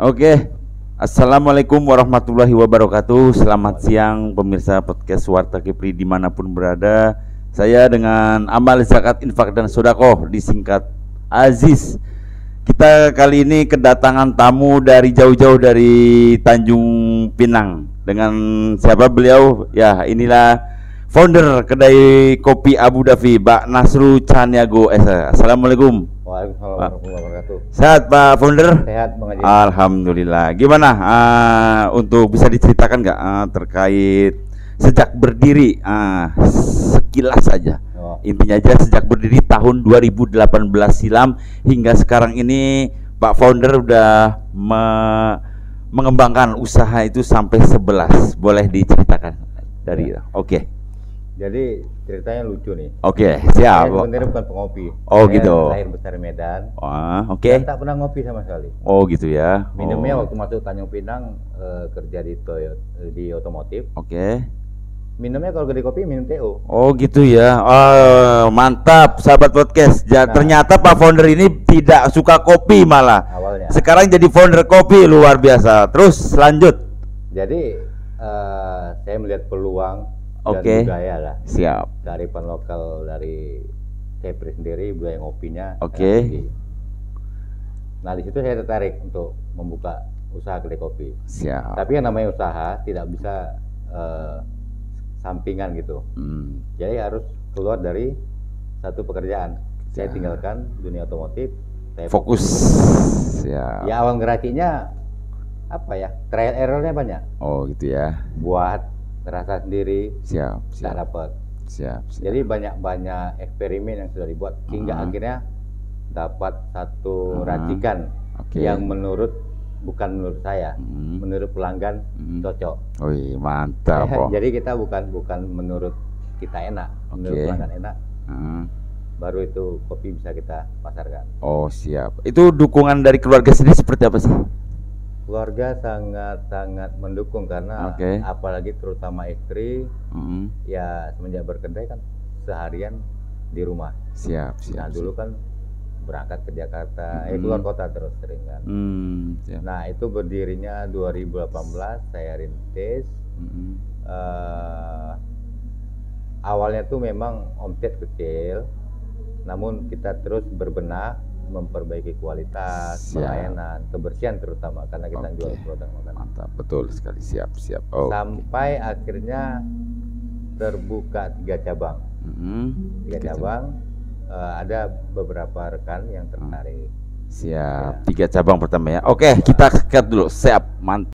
Oke, Assalamualaikum warahmatullahi wabarakatuh. Selamat siang pemirsa podcast Warta Kipri di mana pun berada. Saya dengan amal zakat infak dan sodako disingkat Aziz. Kita kali ini kedatangan tamu dari jauh-jauh dari Tanjung Pinang. Dengan siapa beliau? Ya inilah founder kedai kopi Abu Dhabi, Pak Nasru Caniago Esa. Assalamualaikum. Waalaikumsalam warahmatullahi wabarakatuh. Sehat Pak founder? Sehat Bang Haji. Alhamdulillah. Gimana ah, untuk bisa diceritakan nggak ah, terkait sejak berdiri ah, sekilas saja. Oh, Intinya aja sejak berdiri tahun 2018 silam hingga sekarang ini Pak founder udah me- mengembangkan usaha itu sampai 11. Boleh diceritakan dari Oke. Jadi ceritanya lucu nih. Oke, Saya siap. sebenarnya bukan pengopi. Oh, Saya gitu. Lahir besar Medan. Wah, oke. Dan tak pernah ngopi sama sekali. Oh, gitu ya. Minumnya Oh, waktu masuk Tanjung Pinang eh, kerja di Toyota di otomotif. Oke. Minumnya kalau gede kopi minum TO. Oh gitu ya, oh, mantap sahabat podcast. Ja- Nah. Ternyata Pak founder ini tidak suka kopi malah. Awalnya. Sekarang jadi founder kopi luar biasa. Terus lanjut. Jadi eh, saya melihat peluang Oke. dan budaya lah. Siap. Kearifan lokal dari Kepri sendiri budaya ngopinya. Oke. tinggi. Nah di situ saya tertarik untuk membuka usaha kedai kopi. Siap. Tapi yang namanya usaha tidak bisa eh, sampingan gitu. Hmm, Jadi harus keluar dari satu pekerjaan. Saya Ya. tinggalkan dunia otomotif. Saya Fokus. Siap. Ya awal ngeracinya apa ya? Trial errornya banyak. Oh gitu ya. Buat rasa sendiri Siap. Siap. dapat. Siap. siap. Jadi banyak-banyak eksperimen yang sudah dibuat hingga Mhm. akhirnya dapat satu Mhm. racikan Oke. yang menurut bukan menurut saya, Hmm. menurut pelanggan Hmm. cocok. Wih, mantap. Oh. Jadi kita bukan bukan menurut kita enak, menurut Oke. pelanggan enak, Hmm. baru itu kopi bisa kita pasarkan. Oh siap. Itu dukungan dari keluarga sendiri seperti apa sih? Keluarga sangat sangat mendukung karena Oke. apalagi terutama istri Hmm. ya semenjak berkedai kan seharian di rumah. Siap. Siap. Nah dulu kan berangkat ke Jakarta, eh Mhm. keluar kota terus sering kan. Hmm. Siap. Nah itu berdirinya 2018 saya rintis. Hmm. eh, awalnya tuh memang omset kecil, namun kita terus berbenah memperbaiki kualitas, Siap. pelayanan, kebersihan terutama karena kita Oke. jual produk makanan. Mantap, betul sekali. Siap, siap. Oh. Sampai akhirnya terbuka tiga cabang. Mhm. Tiga Tiga cabang eh, ada beberapa rekan yang tertarik. Siap. Tiga cabang pertama ya. Oke, kita cut dulu. Siap. Mantap.